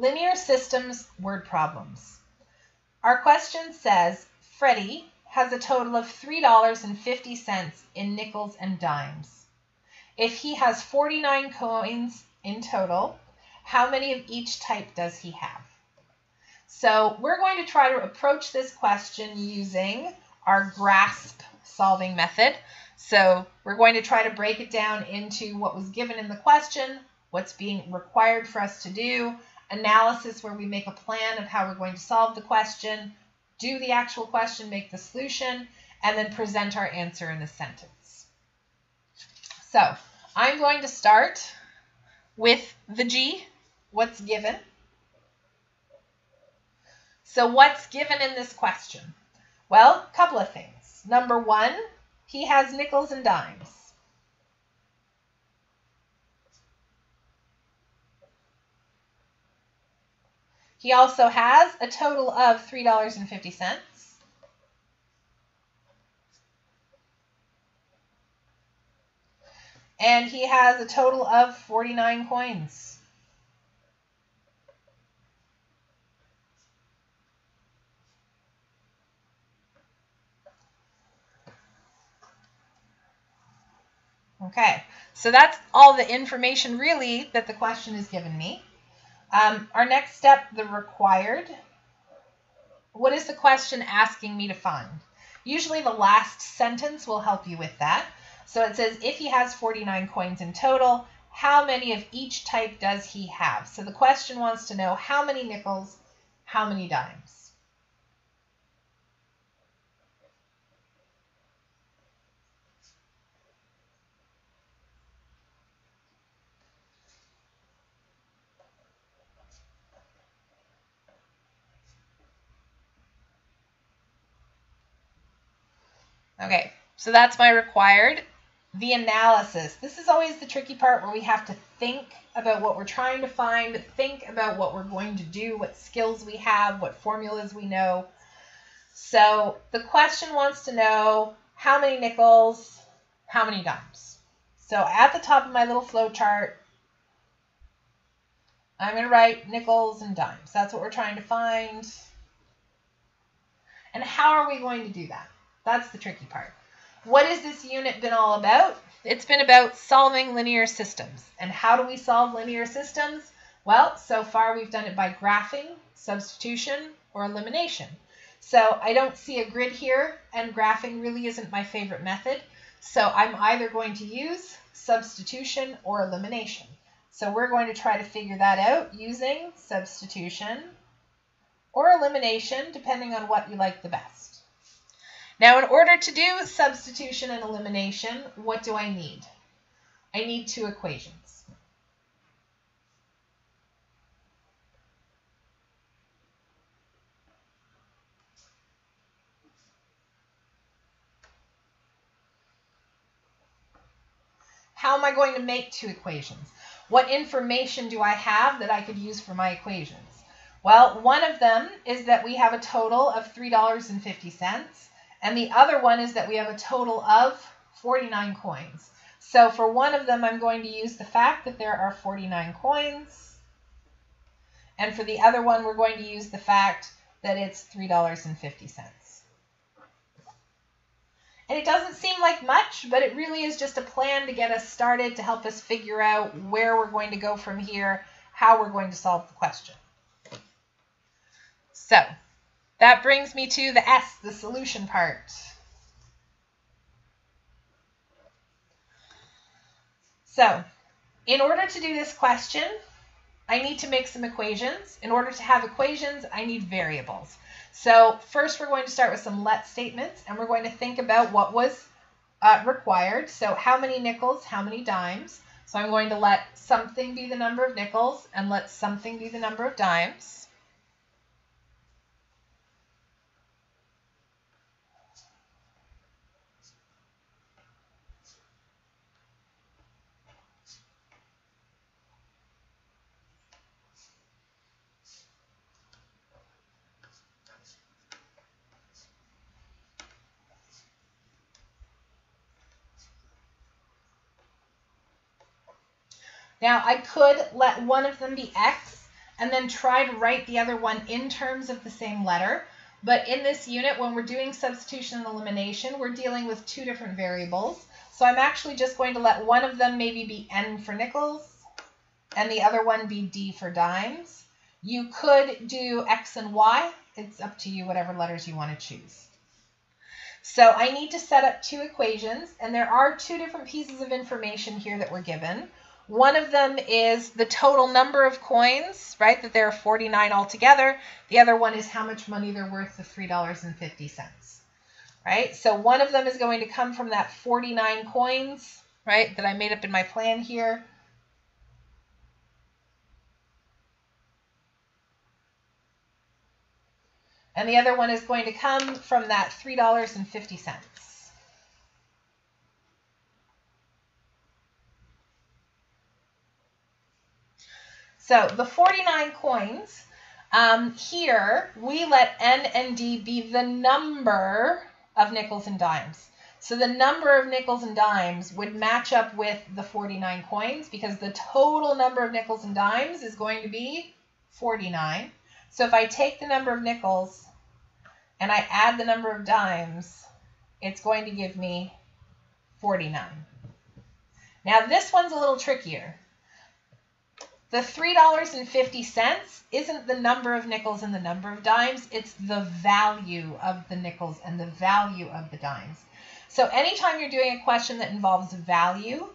Linear systems word problems. Our question says Freddie has a total of $3.50 in nickels and dimes. If he has 49 coins in total, how many of each type does he have? So we're going to try to approach this question using our GRASP solving method. So we're going to try to break it down into what was given in the question, what's being required for us to do, analysis where we make a plan of how we're going to solve the question, do the actual question, make the solution, and then present our answer in a sentence. So I'm going to start with the G, what's given. So what's given in this question? Well, a couple of things. Number one, he has nickels and dimes. He also has a total of $3.50. And he has a total of 49 coins. Okay, so that's all the information really that the question has given me. Um, our next step, the required. What is the question asking me to find? Usually the last sentence will help you with that. So it says, if he has 49 coins in total, how many of each type does he have? So the question wants to know how many nickels, how many dimes. Okay, so that's my required. The analysis. This is always the tricky part where we have to think about what we're trying to find, think about what we're going to do, what skills we have, what formulas we know. So the question wants to know how many nickels, how many dimes. So at the top of my little flow chart, I'm going to write nickels and dimes. That's what we're trying to find. And how are we going to do that? That's the tricky part. What has this unit been all about? It's been about solving linear systems. And how do we solve linear systems? Well, so far we've done it by graphing, substitution, or elimination. So I don't see a grid here, and graphing really isn't my favorite method. So I'm either going to use substitution or elimination. So we're going to try to figure that out using substitution or elimination, depending on what you like the best. Now, in order to do substitution and elimination, what do I need? I need two equations. How am I going to make two equations? What information do I have that I could use for my equations? Well, one of them is that we have a total of $3.50 and the other one is that we have a total of 49 coins. So for one of them, I'm going to use the fact that there are 49 coins. And for the other one, we're going to use the fact that it's $3.50. And it doesn't seem like much, but it really is just a plan to get us started, to help us figure out where we're going to go from here, how we're going to solve the question. So that brings me to the S, the solution part. So, in order to do this question, I need to make some equations. In order to have equations, I need variables. So first we're going to start with some let statements, and we're going to think about what was uh, required. So how many nickels, how many dimes. So I'm going to let something be the number of nickels and let something be the number of dimes. Now I could let one of them be x and then try to write the other one in terms of the same letter. But in this unit, when we're doing substitution and elimination, we're dealing with two different variables. So I'm actually just going to let one of them maybe be N for nickels and the other one be D for dimes. You could do X and Y. It's up to you, whatever letters you want to choose. So I need to set up two equations, and there are two different pieces of information here that we're given. One of them is the total number of coins, right, that there are 49 altogether. The other one is how much money they're worth, the $3.50 right? So one of them is going to come from that 49 coins, right, that I made up in my plan here. And the other one is going to come from that $3.50. So the 49 coins, um, here we let N and D be the number of nickels and dimes. So the number of nickels and dimes would match up with the 49 coins because the total number of nickels and dimes is going to be 49. So if I take the number of nickels and I add the number of dimes, it's going to give me 49. Now this one's a little trickier. The $3.50 isn't the number of nickels and the number of dimes, it's the value of the nickels and the value of the dimes. So anytime you're doing a question that involves value,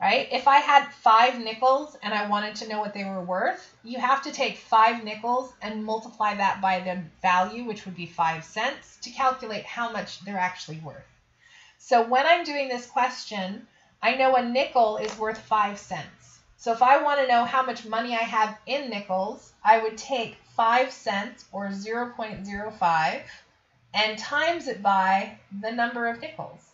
right? If I had five nickels and I wanted to know what they were worth, you have to take five nickels and multiply that by the value, which would be five cents, to calculate how much they're actually worth. So when I'm doing this question, I know a nickel is worth five cents. So if I want to know how much money I have in nickels, I would take 5 cents or 0.05 and times it by the number of nickels.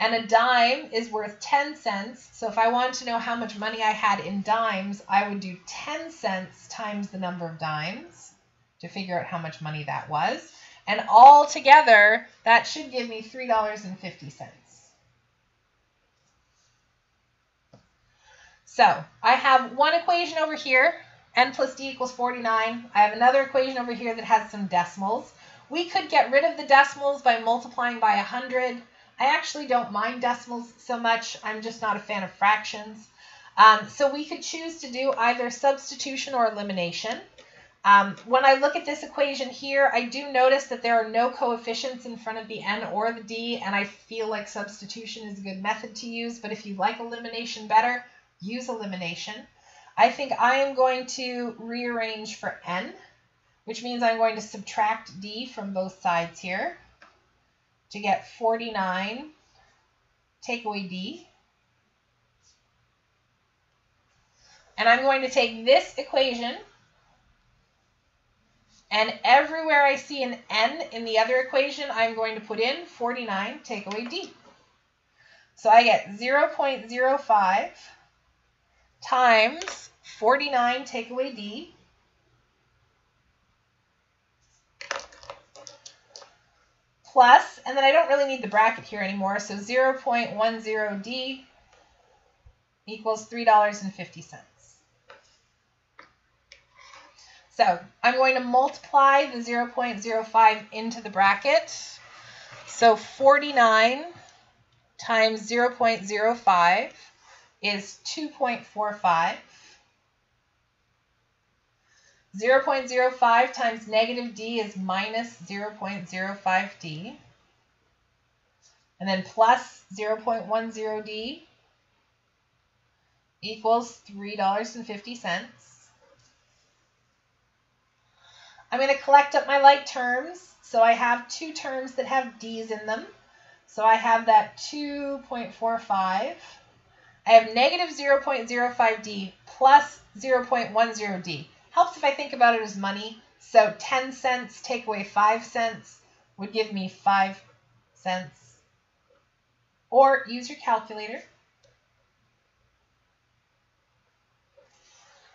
And a dime is worth 10 cents. So if I wanted to know how much money I had in dimes, I would do 10 cents times the number of dimes to figure out how much money that was. And all together, that should give me $3.50. So I have one equation over here, n plus d equals 49. I have another equation over here that has some decimals. We could get rid of the decimals by multiplying by 100. I actually don't mind decimals so much. I'm just not a fan of fractions. Um, so we could choose to do either substitution or elimination. Um, when I look at this equation here, I do notice that there are no coefficients in front of the n or the d, and I feel like substitution is a good method to use. But if you like elimination better, use elimination. I think I am going to rearrange for n, which means I'm going to subtract d from both sides here to get 49, take away d. And I'm going to take this equation and everywhere I see an n in the other equation, I'm going to put in 49, take away d. So I get 0.05 times 49 take away D plus, and then I don't really need the bracket here anymore, so 0.10D equals $3.50. So I'm going to multiply the 0.05 into the bracket. So 49 times 0.05 is 2.45. 0.05 times negative d is minus 0.05d. And then plus 0.10d equals $3.50. I'm going to collect up my like terms. So I have two terms that have d's in them. So I have that 2.45 I have negative 0.05D plus 0.10D. Helps if I think about it as money. So 10 cents take away 5 cents would give me 5 cents. Or use your calculator.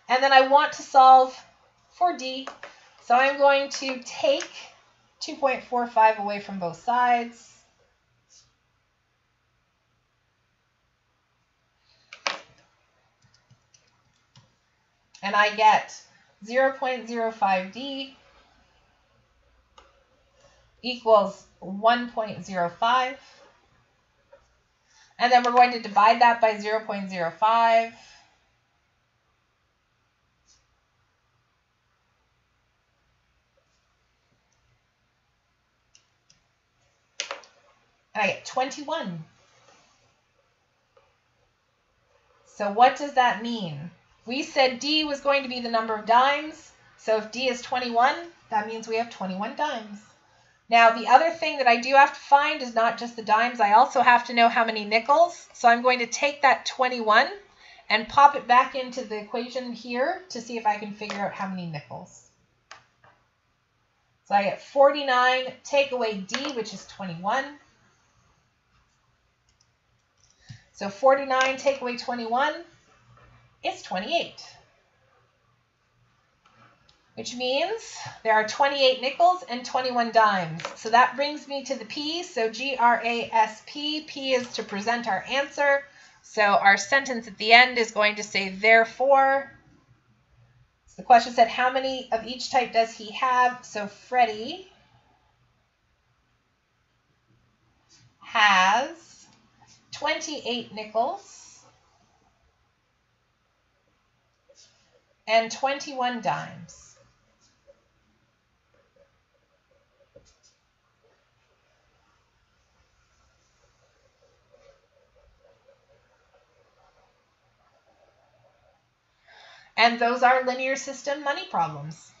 And then I want to solve for D. So I'm going to take 2.45 away from both sides. And I get 0.05D equals 1.05. And then we're going to divide that by 0.05. And I get 21. So what does that mean? We said D was going to be the number of dimes. So if D is 21, that means we have 21 dimes. Now, the other thing that I do have to find is not just the dimes. I also have to know how many nickels. So I'm going to take that 21 and pop it back into the equation here to see if I can figure out how many nickels. So I get 49, take away D, which is 21. So 49 take away 21 is 28. Which means there are 28 nickels and 21 dimes. So that brings me to the P. So G-R-A-S-P. P is to present our answer. So our sentence at the end is going to say, therefore. So the question said, how many of each type does he have? So Freddie has 28 nickels, and 21 dimes. And those are linear system money problems.